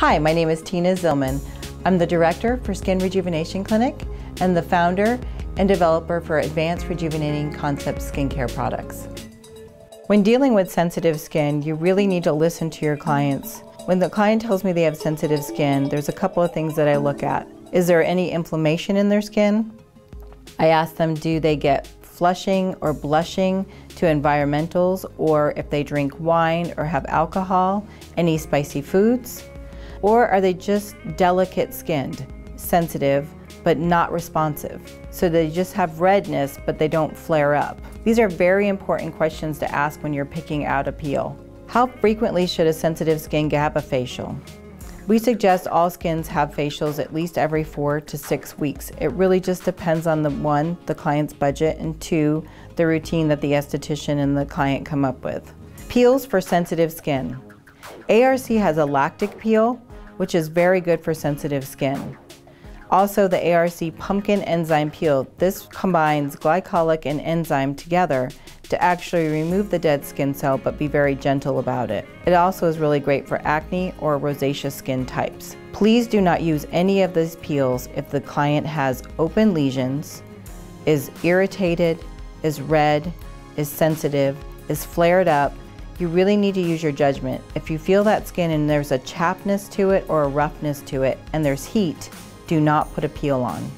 Hi, my name is Tina Zillmann. I'm the Director for Skin Rejuvenation Clinic and the founder and developer for Advanced Rejuvenating Concept skincare products. When dealing with sensitive skin, you really need to listen to your clients. When the client tells me they have sensitive skin, there's a couple of things that I look at. Is there any inflammation in their skin? I ask them, do they get flushing or blushing to environmentals or if they drink wine or have alcohol, any spicy foods? Or are they just delicate skinned, sensitive, but not responsive? So they just have redness, but they don't flare up. These are very important questions to ask when you're picking out a peel. How frequently should a sensitive skin have a facial? We suggest all skins have facials at least every four to six weeks. It really just depends on the one, the client's budget, and two, the routine that the esthetician and the client come up with. Peels for sensitive skin. ARC has a lactic peel, which is very good for sensitive skin. Also the ARC pumpkin enzyme peel. This combines glycolic and enzyme together to actually remove the dead skin cell but be very gentle about it. It also is really great for acne or rosacea skin types. Please do not use any of these peels if the client has open lesions, is irritated, is red, is sensitive, is flared up, you really need to use your judgment. If you feel that skin and there's a chappedness to it or a roughness to it and there's heat, do not put a peel on.